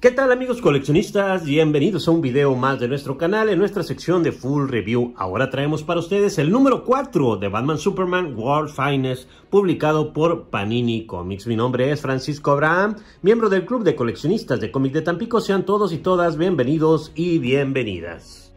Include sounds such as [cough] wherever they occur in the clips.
¿Qué tal amigos coleccionistas? Bienvenidos a un video más de nuestro canal en nuestra sección de Full Review. Ahora traemos para ustedes el número 4 de Batman Superman World Finest, publicado por Panini Comics. Mi nombre es Francisco Abraham, miembro del Club de Coleccionistas de Cómic de Tampico. Sean todos y todas bienvenidos y bienvenidas.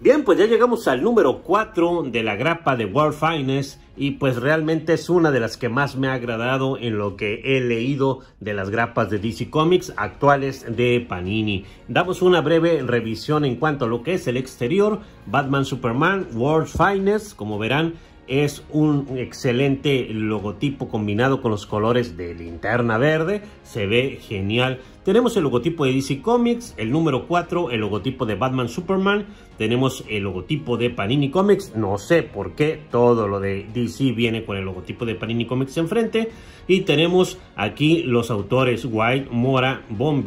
Bien, pues ya llegamos al número 4 de la grapa de World Finest y pues realmente es una de las que más me ha agradado en lo que he leído de las grapas de DC Comics actuales de Panini. Damos una breve revisión en cuanto a lo que es el exterior, Batman Superman World Finest, como verán es un excelente logotipo combinado con los colores de linterna verde. Se ve genial. Tenemos el logotipo de DC Comics, el número 4, el logotipo de Batman Superman. Tenemos el logotipo de Panini Comics. No sé por qué todo lo de DC viene con el logotipo de Panini Comics enfrente. Y tenemos aquí los autores White, Mora, Bon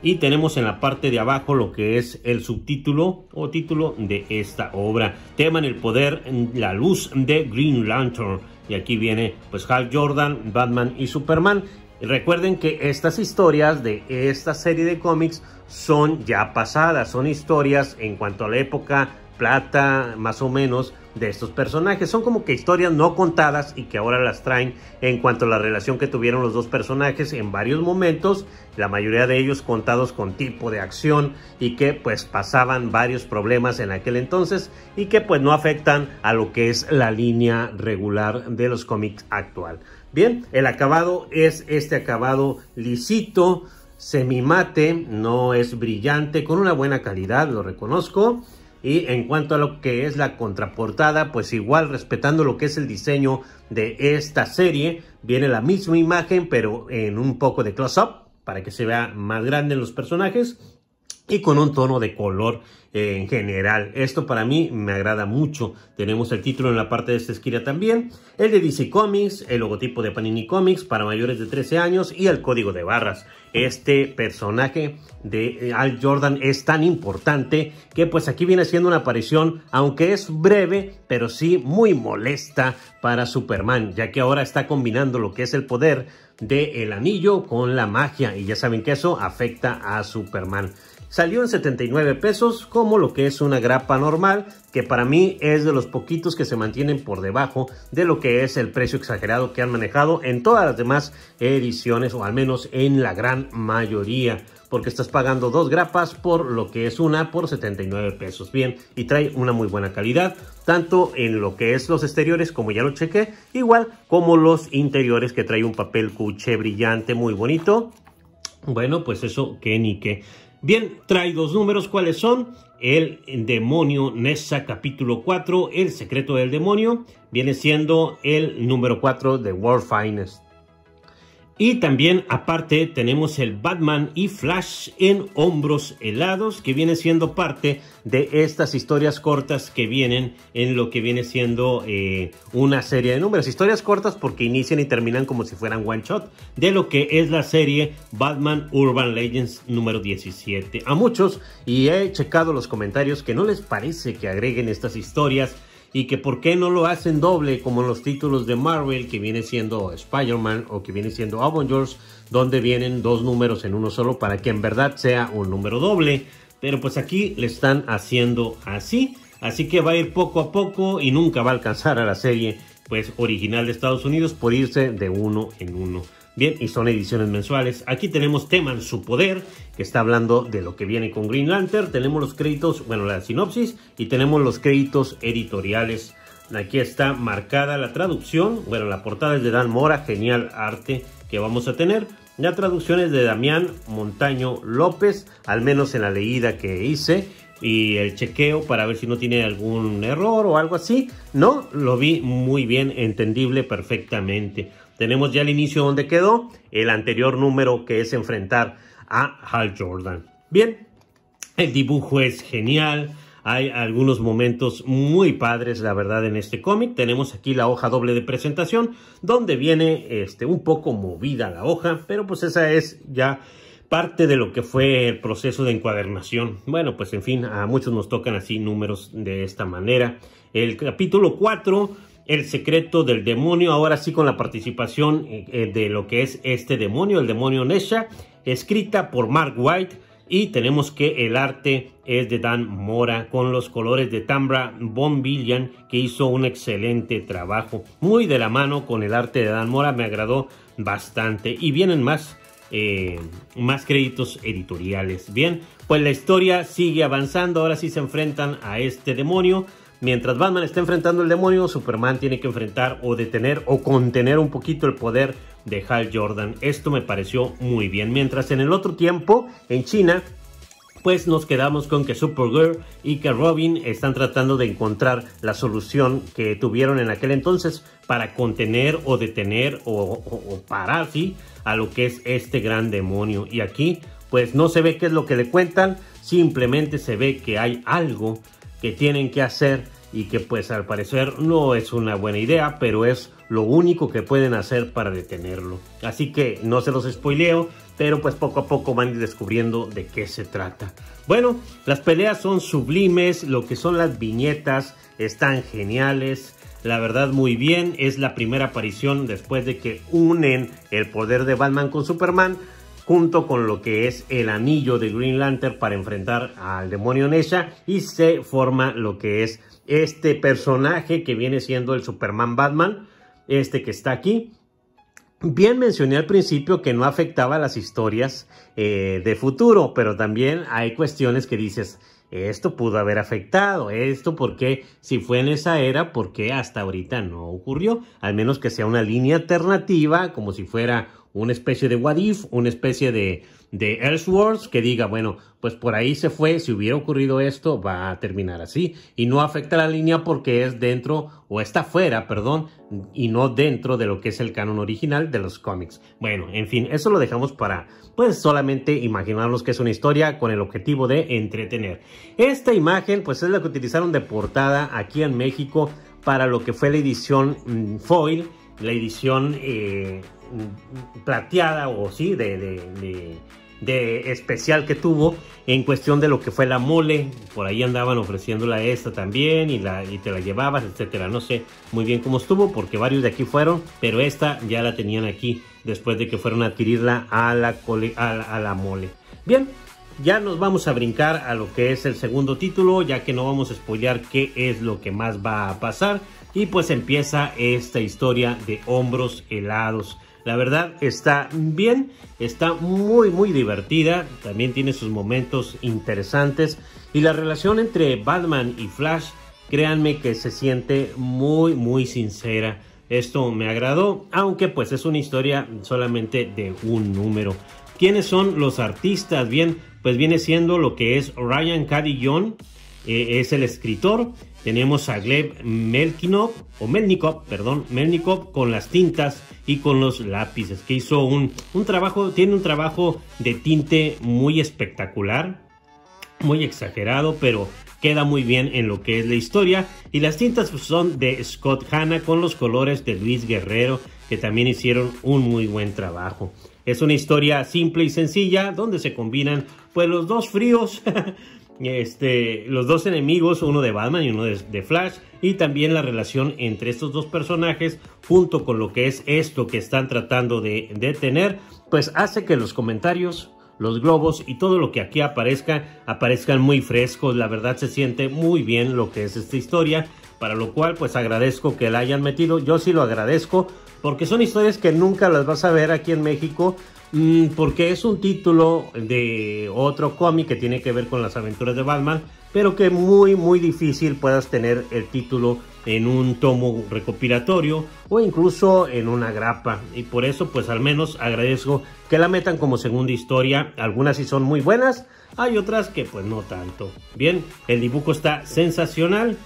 y tenemos en la parte de abajo lo que es el subtítulo o título de esta obra. Tema en el poder, la luz de Green Lantern. Y aquí viene pues Hal Jordan, Batman y Superman. Recuerden que estas historias de esta serie de cómics son ya pasadas, son historias en cuanto a la época plata más o menos de estos personajes. Son como que historias no contadas y que ahora las traen en cuanto a la relación que tuvieron los dos personajes en varios momentos, la mayoría de ellos contados con tipo de acción y que pues pasaban varios problemas en aquel entonces y que pues no afectan a lo que es la línea regular de los cómics actual. Bien, el acabado es este acabado lisito, semimate, no es brillante, con una buena calidad, lo reconozco. Y en cuanto a lo que es la contraportada, pues igual respetando lo que es el diseño de esta serie, viene la misma imagen pero en un poco de close-up para que se vea más grande los personajes y con un tono de color eh, en general. Esto para mí me agrada mucho. Tenemos el título en la parte de esta esquina también, el de DC Comics, el logotipo de Panini Comics para mayores de 13 años y el código de barras. Este personaje de eh, Al Jordan es tan importante que pues aquí viene siendo una aparición, aunque es breve, pero sí muy molesta para Superman, ya que ahora está combinando lo que es el poder del el anillo con la magia y ya saben que eso afecta a Superman. Salió en 79 pesos como lo que es una grapa normal, que para mí es de los poquitos que se mantienen por debajo de lo que es el precio exagerado que han manejado en todas las demás ediciones o al menos en la gran mayoría porque estás pagando dos grapas por lo que es una por 79 pesos. Bien, y trae una muy buena calidad, tanto en lo que es los exteriores, como ya lo chequé, igual como los interiores que trae un papel cuché brillante muy bonito. Bueno, pues eso que ni que. Bien, trae dos números, ¿cuáles son? El demonio Nessa capítulo 4, el secreto del demonio, viene siendo el número 4 de World Finest. Y también aparte tenemos el Batman y Flash en hombros helados que viene siendo parte de estas historias cortas que vienen en lo que viene siendo eh, una serie de números. Historias cortas porque inician y terminan como si fueran one shot de lo que es la serie Batman Urban Legends número 17. A muchos y he checado los comentarios que no les parece que agreguen estas historias y que por qué no lo hacen doble como en los títulos de Marvel que viene siendo Spider-Man o que viene siendo Avengers donde vienen dos números en uno solo para que en verdad sea un número doble. Pero pues aquí le están haciendo así. Así que va a ir poco a poco y nunca va a alcanzar a la serie pues original de Estados Unidos por irse de uno en uno Bien, y son ediciones mensuales. Aquí tenemos tema en su poder, que está hablando de lo que viene con Green Lantern. Tenemos los créditos, bueno, la sinopsis, y tenemos los créditos editoriales. Aquí está marcada la traducción. Bueno, la portada es de Dan Mora, genial arte que vamos a tener. La traducción es de Damián Montaño López, al menos en la leída que hice y el chequeo para ver si no tiene algún error o algo así. No, lo vi muy bien, entendible perfectamente. Tenemos ya el inicio donde quedó el anterior número que es enfrentar a Hal Jordan. Bien, el dibujo es genial. Hay algunos momentos muy padres, la verdad, en este cómic. Tenemos aquí la hoja doble de presentación, donde viene este, un poco movida la hoja, pero pues esa es ya parte de lo que fue el proceso de encuadernación. Bueno, pues en fin, a muchos nos tocan así números de esta manera. El capítulo 4 El secreto del demonio, ahora sí con la participación eh, de lo que es este demonio, el demonio Nesha, escrita por Mark White y tenemos que el arte es de Dan Mora con los colores de Tambra Bonvillian que hizo un excelente trabajo. Muy de la mano con el arte de Dan Mora, me agradó bastante. Y vienen más, eh, más créditos editoriales. Bien, pues la historia sigue avanzando. Ahora sí se enfrentan a este demonio. Mientras Batman está enfrentando al demonio, Superman tiene que enfrentar o detener o contener un poquito el poder de Hal Jordan. Esto me pareció muy bien. Mientras en el otro tiempo, en China, pues nos quedamos con que Supergirl y que Robin están tratando de encontrar la solución que tuvieron en aquel entonces para contener o detener o, parar ¿sí? a lo que es este gran demonio. Y aquí pues no se ve qué es lo que le cuentan, simplemente se ve que hay algo que tienen que hacer y que pues al parecer no es una buena idea, pero es lo único que pueden hacer para detenerlo. Así que no se los spoileo, pero pues poco a poco van descubriendo de qué se trata. Bueno, las peleas son sublimes, lo que son las viñetas están geniales. La verdad muy bien, es la primera aparición después de que unen el poder de Batman con Superman junto con lo que es el anillo de Green Lantern para enfrentar al demonio Nesha y se forma lo que es este personaje que viene siendo el Superman Batman, este que está aquí. Bien mencioné al principio que no afectaba las historias eh, de futuro, pero también hay cuestiones que dices, esto pudo haber afectado, esto porque si fue en esa era, porque hasta ahorita no ocurrió, al menos que sea una línea alternativa, como si fuera una especie de what if, una especie de, de Ellsworth que diga, bueno, pues por ahí se fue, si hubiera ocurrido esto, va a terminar así. Y no afecta la línea porque es dentro, o está fuera, perdón, y no dentro de lo que es el canon original de los cómics. Bueno, en fin, eso lo dejamos para, pues solamente imaginarnos que es una historia con el objetivo de entretener. Esta imagen, pues es la que utilizaron de portada aquí en México para lo que fue la edición mm, foil, la edición... Eh, plateada o sí, de, de, especial que tuvo en cuestión de lo que fue la mole. Por ahí andaban ofreciéndola esta también y, la, y te la llevabas, etcétera. No sé muy bien cómo estuvo porque varios de aquí fueron, pero esta ya la tenían aquí después de que fueron a adquirirla a la, a la mole. Bien, ya nos vamos a brincar a lo que es el segundo título, ya que no vamos a spoilear qué es lo que más va a pasar. Y pues empieza esta historia de hombros helados. La verdad está bien, está muy muy divertida, también tiene sus momentos interesantes y la relación entre Batman y Flash, créanme que se siente muy muy sincera. Esto me agradó, aunque pues es una historia solamente de un número. ¿Quiénes son los artistas? Bien, pues viene siendo lo que es Ryan Cadillon, eh, es el escritor. Tenemos a Gleb Melkinov, o Melnikov, perdón, Melnikov con las tintas y con los lápices, que hizo un, un trabajo, tiene un trabajo de tinte muy espectacular, muy exagerado, pero queda muy bien en lo que es la historia. Y las tintas son de Scott Hanna con los colores de Luis Guerrero, que también hicieron un muy buen trabajo. Es una historia simple y sencilla, donde se combinan pues los dos fríos [laughs] este, los dos enemigos, uno de Batman y uno de, Flash, y también la relación entre estos dos personajes, junto con lo que es esto que están tratando de, de tener, pues hace que los comentarios, los globos y todo lo que aquí aparezca, aparezcan muy frescos. La verdad se siente muy bien lo que es esta historia, para lo cual pues agradezco que la hayan metido. Yo sí lo agradezco, porque son historias que nunca las vas a ver aquí en México porque es un título de otro cómic que tiene que ver con las aventuras de Batman, pero que muy muy difícil puedas tener el título en un tomo recopilatorio o incluso en una grapa. Y por eso pues al menos agradezco que la metan como segunda historia, algunas sí son muy buenas, hay otras que pues no tanto. Bien, el dibujo está sensacional,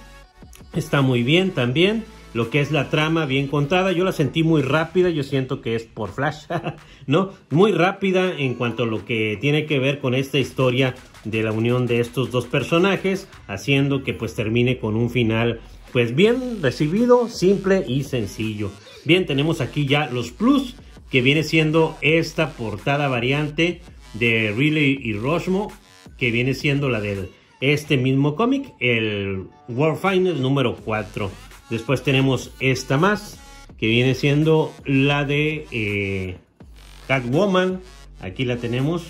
está muy bien también lo que es la trama bien contada. Yo la sentí muy rápida, yo siento que es por Flash, [laughs] ¿no? Muy rápida en cuanto a lo que tiene que ver con esta historia de la unión de estos dos personajes, haciendo que pues termine con un final pues bien recibido, simple y sencillo. Bien, tenemos aquí ya los plus, que viene siendo esta portada variante de Riley y Rosmo, que viene siendo la de este mismo cómic, el World Finals número 4. Después tenemos esta más, que viene siendo la de eh, Catwoman. Aquí la tenemos.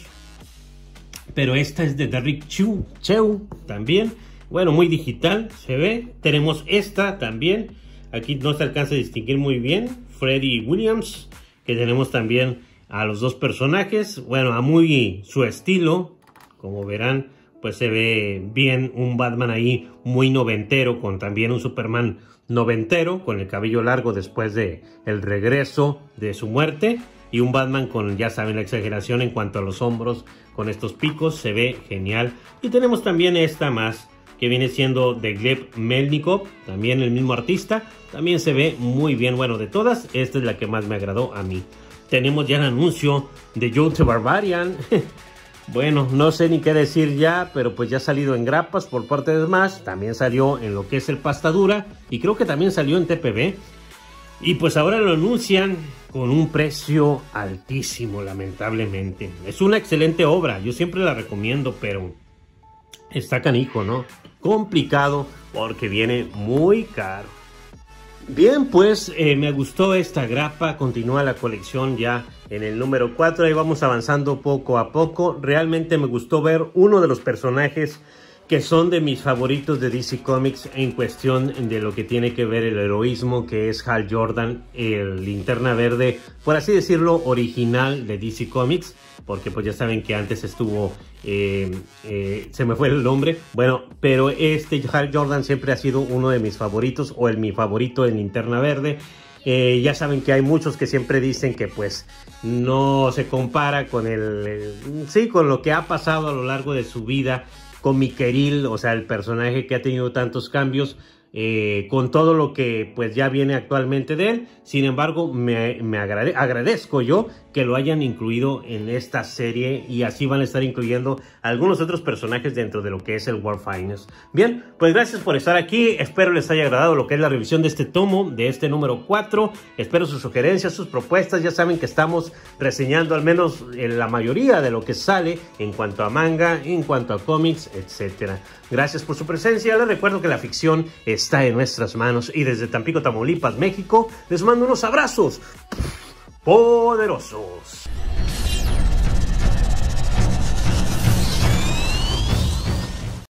Pero esta es de Derrick Chu, también. Bueno, muy digital, se ve. Tenemos esta también. Aquí no se alcanza a distinguir muy bien. Freddy Williams, que tenemos también a los dos personajes. Bueno, a muy su estilo, como verán, pues se ve bien un Batman ahí muy noventero, con también un Superman noventero, con el cabello largo después de el regreso de su muerte. Y un Batman con, ya saben, la exageración en cuanto a los hombros, con estos picos, se ve genial. Y tenemos también esta más, que viene siendo de Gleb Melnikov, también el mismo artista. También se ve muy bien, bueno, de todas, esta es la que más me agradó a mí tenemos ya el anuncio de Joe Barbarian. [laughs] bueno, no sé ni qué decir ya, pero pues ya ha salido en grapas por parte de Smash. También salió en lo que es el pastadura y creo que también salió en TPB. Y pues ahora lo anuncian con un precio altísimo, lamentablemente. Es una excelente obra, yo siempre la recomiendo, pero está canijo, ¿no? Complicado porque viene muy caro. Bien, pues eh, me gustó esta grapa, continúa la colección ya en el número 4, ahí vamos avanzando poco a poco. Realmente me gustó ver uno de los personajes que son de mis favoritos de DC Comics en cuestión de lo que tiene que ver el heroísmo, que es Hal Jordan, el linterna verde, por así decirlo, original de DC Comics, porque pues ya saben que antes estuvo, eh, eh, se me fue el nombre, bueno, pero este Hal Jordan siempre ha sido uno de mis favoritos, o el mi favorito en linterna verde. Eh, ya saben que hay muchos que siempre dicen que pues no se compara con el, sí, con lo que ha pasado a lo largo de su vida comiqueril, o sea, el personaje que ha tenido tantos cambios, eh, con todo lo que pues ya viene actualmente de él. Sin embargo, me, agradezco yo que lo hayan incluido en esta serie y así van a estar incluyendo algunos otros personajes dentro de lo que es el War. Bien, pues gracias por estar aquí. Espero les haya agradado lo que es la revisión de este tomo, de este número 4. Espero sus sugerencias, sus propuestas. Ya saben que estamos reseñando al menos la mayoría de lo que sale en cuanto a manga, en cuanto a cómics, etcétera. Gracias por su presencia. Les recuerdo que la ficción está en nuestras manos y desde Tampico, Tamaulipas, México, les mando unos abrazos poderosos.